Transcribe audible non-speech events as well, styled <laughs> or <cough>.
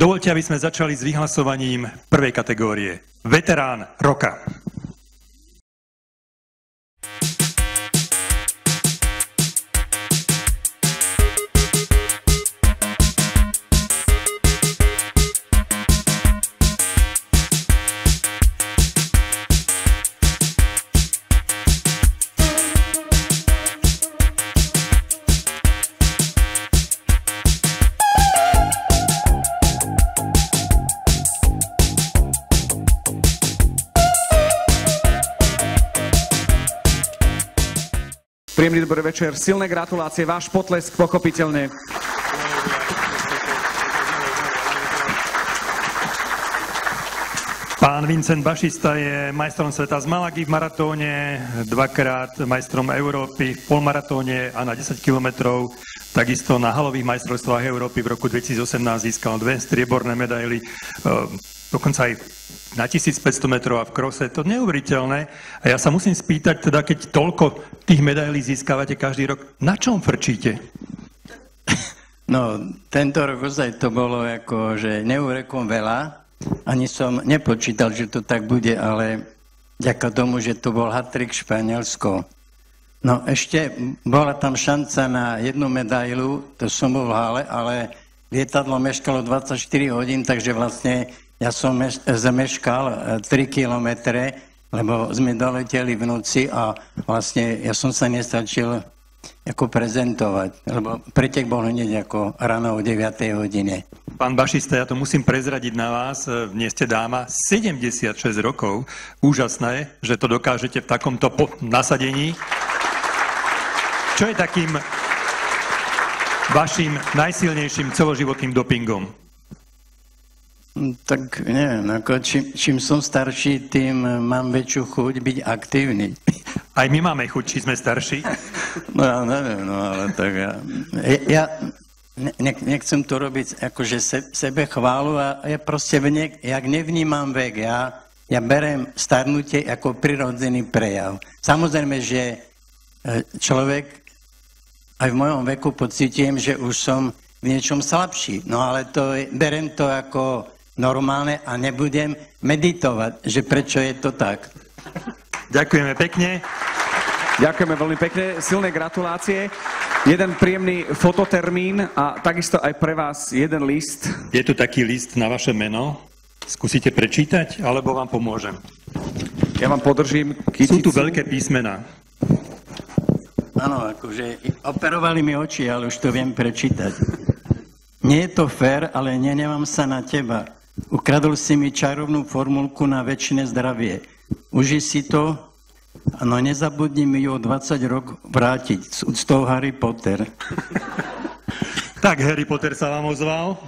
Dovolte, aby sme začali s vyhlasovaním prvej kategórie. Veterán roka. Príjemný dobrý večer, silné gratulácie, váš potlesk pochopiteľne. Pán Vincent Bašista je majstrom sveta z Malagy v maratóne, dvakrát majstrom Európy v polmaratóne a na 10 kilometrov. Takisto na halových majstrovstvách Európy v roku 2018 získal dve strieborné medaily, e, dokonca aj na 1500 metrov a v krose, to neuveriteľné. A ja sa musím spýtať, teda keď toľko tých medailí získavate každý rok, na čom frčíte? No, tento rok ozaj to bolo ako, že neurekom veľa, ani som nepočítal, že to tak bude, ale ďaká tomu, že to bol hatrik Španielsko. No ešte bola tam šanca na jednu medailu, to som bol v hale, ale lietadlo meškalo 24 hodín, takže vlastne ja som zameškal 3 e, kilometre, lebo sme doleteli v noci a vlastne ja som sa nestačil ako prezentovať, lebo pretek bol hneď ako ráno o 9. hodine. Pán Bašista, ja to musím prezradiť na vás, nie ste dáma, 76 rokov, úžasné, že to dokážete v takomto nasadení. Čo je takým vašim najsilnejším celoživotným dopingom? Tak neviem, ako čím, čím som starší, tým mám väčšiu chuť byť aktívny. <laughs> Aj my máme chuť, či sme starší? <laughs> No ja neviem, no ale tak ja... Ja ne, nechcem to robiť akože se, sebe chválu a ja proste ne, jak nevnímam vek, ja, ja berem starnutie ako prirodzený prejav. Samozrejme, že e, človek aj v mojom veku pocitím, že už som v niečom slabší. No ale to, berem to ako normálne a nebudem meditovať, že prečo je to tak. Ďakujeme pekne. Ďakujeme veľmi pekne, silné gratulácie. Jeden príjemný fototermín a takisto aj pre vás jeden list. Je tu taký list na vaše meno. Skúsite prečítať, alebo vám pomôžem? Ja vám podržím kyticu. Sú tu veľké písmená. Áno, akože operovali mi oči, ale už to viem prečítať. Nie je to fér, ale nenevám sa na teba. Ukradol si mi čarovnú formulku na väčšine zdravie. Uži si to, no nezabudni mi ju o 20 rok vrátiť s úctou Harry Potter. Tak Harry Potter sa vám ozval.